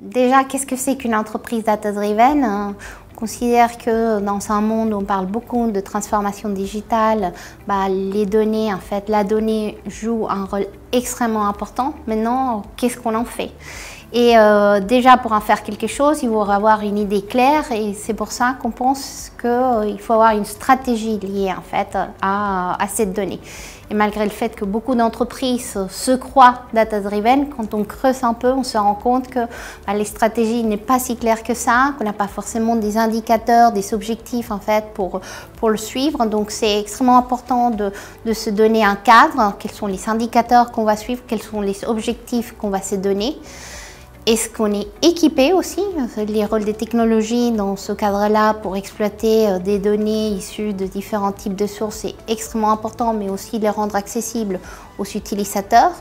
Déjà, qu'est-ce que c'est qu'une entreprise data-driven On considère que dans un monde où on parle beaucoup de transformation digitale, bah, les données, en fait, la donnée joue un rôle extrêmement important. Maintenant, qu'est-ce qu'on en fait? Et euh, déjà, pour en faire quelque chose, il faut avoir une idée claire et c'est pour ça qu'on pense qu'il euh, faut avoir une stratégie liée en fait à, cette donnée. Et malgré le fait que beaucoup d'entreprises se croient data-driven, quand on creuse un peu, on se rend compte que bah, les stratégies n'est pas si claires que ça, qu'on n'a pas forcément des indicateurs, des objectifs en fait pour, pour le suivre. Donc c'est extrêmement important de, de se donner un cadre, quels sont les indicateurs qu'on va suivre, quels sont les objectifs qu'on va se donner. Est-ce qu'on est équipé aussi Les rôles des technologies dans ce cadre-là pour exploiter euh, des données issues de différents types de sources est extrêmement important, mais aussi les rendre accessibles aux utilisateurs?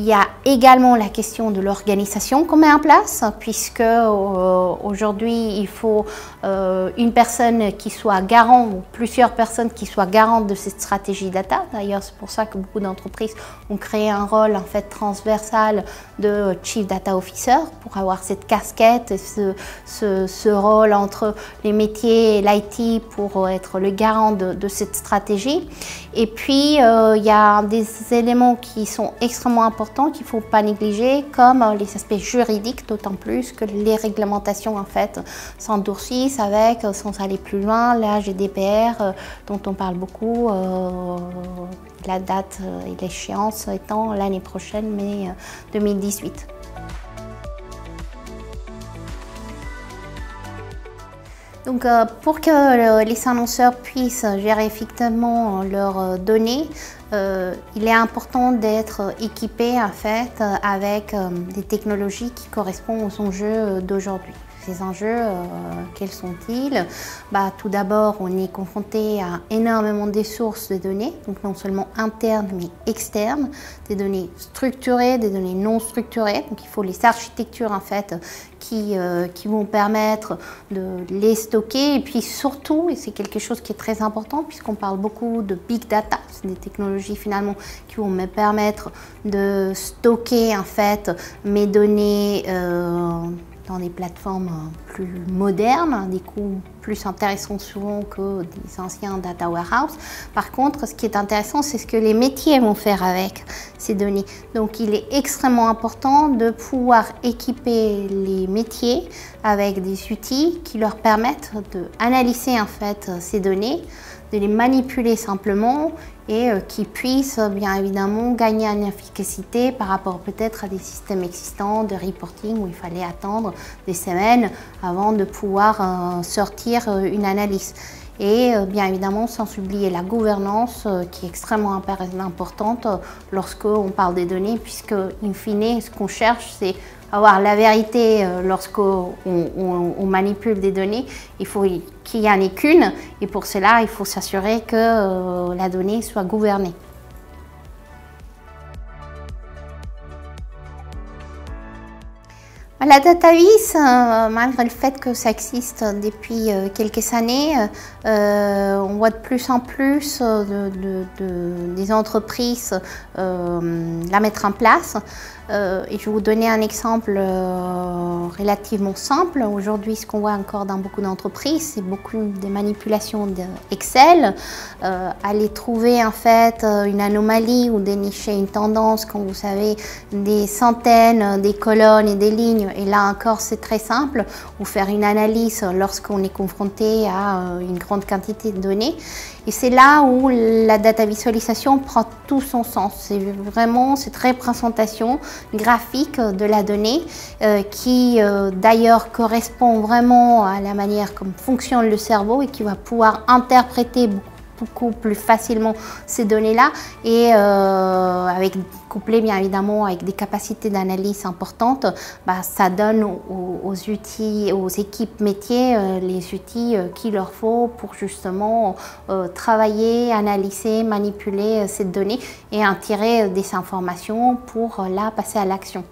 Il y a également la question de l'organisation qu'on met en place, puisque euh, aujourd'hui, il faut euh, une personne qui soit garant, ou plusieurs personnes qui soient garantes de cette stratégie data. D'ailleurs, c'est pour ça que beaucoup d'entreprises ont créé un rôle en fait transversal de Chief Data Officer, pour avoir cette casquette, ce, ce, ce rôle entre les métiers et l'IT pour être le garant de, cette stratégie. Et puis, euh, il y a des éléments qui sont extrêmement importants qu'il ne faut pas négliger, comme euh, les aspects juridiques, d'autant plus que les réglementations en fait s'endurcissent avec, euh, sans aller plus loin, la GDPR euh, dont on parle beaucoup, la date et l'échéance étant l'année prochaine, mai 2018. Donc, pour que les annonceurs puissent gérer effectivement leurs données, euh, il est important d'être équipé en fait avec euh, des technologies qui correspondent aux enjeux d'aujourd'hui. Ces enjeux, euh, quels sont-ils? Bah, Tout d'abord, on est confronté à énormément de sources de données, donc non seulement internes mais externes, des données structurées, des données non structurées. Donc il faut les architectures en fait qui, euh, qui vont permettre de les stocker. Et puis surtout, et c'est quelque chose qui est très important puisqu'on parle beaucoup de big data, c'est des technologies finalement qui vont me permettre de stocker en fait mes données. Euh, dans des plateformes plus modernes, des coûts plus intéressants souvent que des anciens data warehouse. Par contre, ce qui est intéressant, c'est ce que les métiers vont faire avec ces données. Donc, il est extrêmement important de pouvoir équiper les métiers avec des outils qui leur permettent d'analyser en fait ces données, de les manipuler simplement et euh, qui puissent bien évidemment gagner en efficacité par rapport peut-être à des systèmes existants de reporting où il fallait attendre des semaines avant de pouvoir euh, sortir euh, une analyse. Et bien évidemment, sans oublier la gouvernance qui est extrêmement importante lorsqu'on parle des données, puisque, in fine, ce qu'on cherche, c'est avoir la vérité euh, lorsqu'on on, manipule des données, il faut qu'il n'y en ait qu'une et pour cela, il faut s'assurer que euh, la donnée soit gouvernée. La DataVis, euh, malgré le fait que ça existe depuis quelques années, on voit de plus en plus des entreprises la mettre en place. Euh, je vais vous donner un exemple euh, relativement simple. Aujourd'hui, ce qu'on voit encore dans beaucoup d'entreprises, c'est beaucoup de manipulations d'Excel. Euh, aller trouver en fait une anomalie ou dénicher une tendance quand vous savez des centaines, des colonnes et des lignes. Et là encore, c'est très simple. Ou faire une analyse lorsqu'on est confronté à une grande quantité de données. Et c'est là où la data visualisation prend tout son sens. C'est vraiment cette représentation graphique de la donnée euh, qui euh, d'ailleurs correspond vraiment à la manière comme fonctionne le cerveau et qui va pouvoir interpréter beaucoup plus facilement ces données-là et euh, avec couplé bien évidemment avec des capacités d'analyse importantes, bah, ça donne aux, outils, aux équipes métiers euh, les outils euh, qu'il leur faut pour justement travailler, analyser, manipuler ces données et en tirer des informations pour là passer à l'action.